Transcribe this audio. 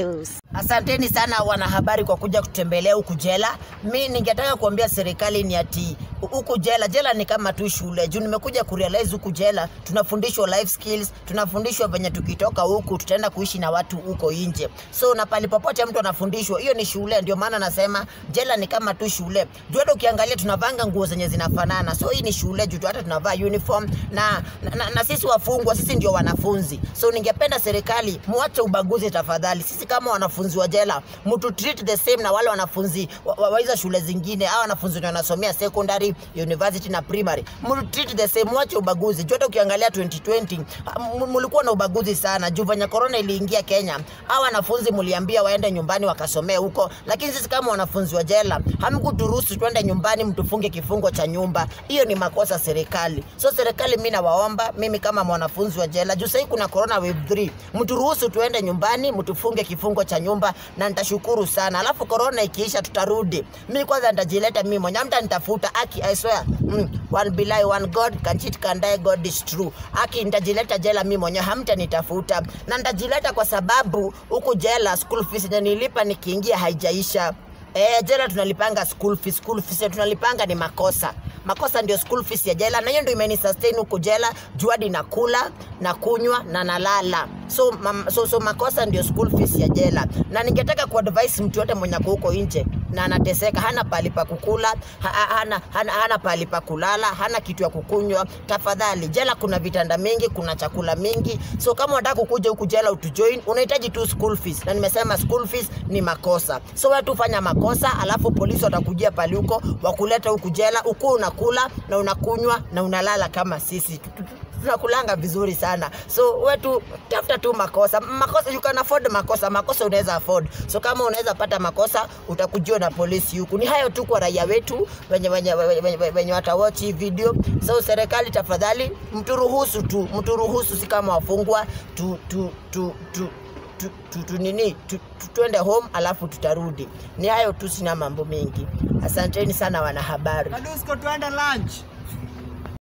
News. Asanteni sana wanahabari kwa kuja kutembelea huku jela. Mi ningetaka kuambia serikali ni ati huku jela, jela ni kama tu shule. Juu nimekuja kurealize huku jela tunafundishwa life skills, tunafundishwa venye tukitoka huku tutaenda kuishi na watu huko nje. So na pali popote mtu anafundishwa, hiyo ni shule. Ndio maana nasema jela ni kama tu shule. Juu hata ukiangalia tunavanga nguo zenye zinafanana, so hii ni shule juu hata tunavaa uniform na, na, na, na sisi wafungwa, sisi ndio wanafunzi. So ningependa serikali muache ubaguzi tafadhali. Sisi kama wanafunzi wa jela mtu treat the same na wale wanafunzi wa, hizo shule zingine au wanafunzi wenye wanasomea secondary, university na primary. Mtu treat the same, muache ubaguzi. Hata ukiangalia 2020 mlikuwa mulikuwa na ubaguzi sana juu venye corona iliingia Kenya. au wanafunzi mliambia waende nyumbani wakasomee huko, lakini sisi kama wanafunzi wa jela hamkuturuhusu twende nyumbani mtufunge kifungo cha nyumba. Hiyo ni makosa serikali. So serikali, mimi nawaomba, mimi kama mwanafunzi wa jela, juu sahii kuna corona wave 3, mturuhusu tuende nyumbani, mtufunge kifungo cha nyumba, na nitashukuru sana. Alafu corona ikiisha, tutarudi. Mimi kwanza nitajileta mimi mwenyewe, mta nitafuta Aki, I swear mm, one billahi one God can cheat can die, God is true. Aki, nitajileta jela mimi mwenyewe, hamta nitafuta na nitajileta kwa sababu huku jela school fees nilipa nikiingia haijaisha. Eh, jela tunalipanga school fees, school fees tunalipanga ni makosa. Makosa ndio school fees ya jela, na hiyo ndio imeni sustain huku jela, juu hadi na kunywa na nalala. So, mam, so, so makosa ndio school fees ya jela, na ningetaka kuadvise mtu yote mwenye huko nje na anateseka, hana pali pa kukula, ha, ha- hana, hana, hana pahali pa kulala, hana kitu ya kukunywa, tafadhali, jela kuna vitanda mingi, kuna chakula mingi. So kama unataka kukuja huku jela utujoin, unahitaji tu school fees, na nimesema school fees ni makosa. So wewe tu fanya makosa, alafu polisi watakujia pali huko wakuleta huku jela, ukuwa unakula na unakunywa na unalala kama sisi tunakulanga vizuri sana. So wetu tafuta tu makosa. Makosa you can afford makosa. Makosa unaweza afford. So kama unaweza pata makosa utakujua na polisi huku ni hayo tu kwa raia wetu wenye wenye wenye, hii video. So serikali tafadhali mturuhusu tu mturuhusu si kama wafungwa tu tu tu, tu tu, tu, nini tu, tuende home alafu tutarudi. Ni hayo tu sina mambo mengi asanteni sana wanahabari. Kadusko tuende lunch.